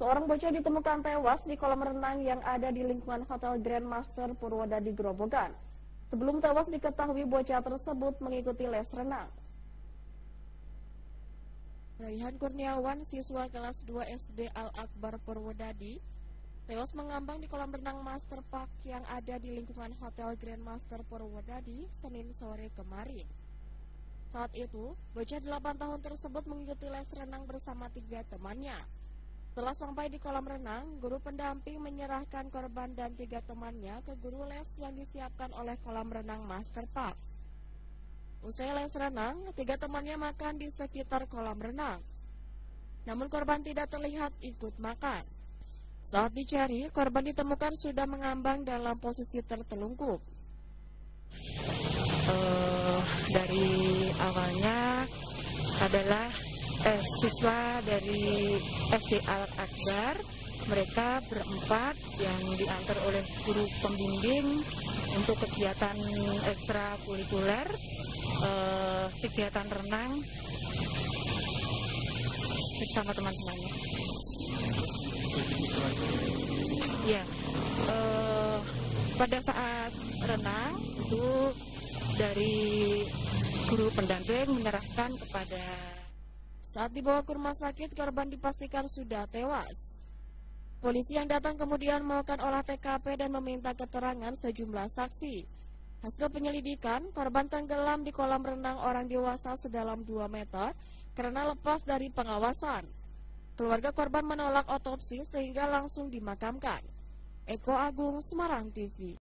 Seorang bocah ditemukan tewas di kolam renang yang ada di lingkungan Hotel Grand Master Purwodadi Grobogan. Sebelum tewas diketahui bocah tersebut mengikuti les renang. Raihan Kurniawan, siswa kelas 2 SD Al-Akbar Purwodadi, tewas mengambang di kolam renang Master Park yang ada di lingkungan Hotel Grand Master Purwodadi Senin sore kemarin. Saat itu, bocah 8 tahun tersebut mengikuti les renang bersama tiga temannya. Setelah sampai di kolam renang, guru pendamping menyerahkan korban dan tiga temannya ke guru les yang disiapkan oleh kolam renang Master Park. Usai les renang, tiga temannya makan di sekitar kolam renang. Namun korban tidak terlihat ikut makan. Saat dicari, korban ditemukan sudah mengambang dalam posisi tertelungkup. Uh, dari awalnya adalah eh, siswa dari SD Al Akbar mereka berempat yang diantar oleh guru pembimbing untuk kegiatan ekstrakurikuler eh, kegiatan renang bersama teman-temannya. Ya, eh, pada saat renang itu dari guru pendamping menyerahkan kepada saat dibawa ke rumah sakit, korban dipastikan sudah tewas. Polisi yang datang kemudian melakukan olah TKP dan meminta keterangan sejumlah saksi. Hasil penyelidikan, korban tenggelam di kolam renang orang dewasa sedalam 2 meter karena lepas dari pengawasan. Keluarga korban menolak otopsi sehingga langsung dimakamkan. Eko Agung, Semarang TV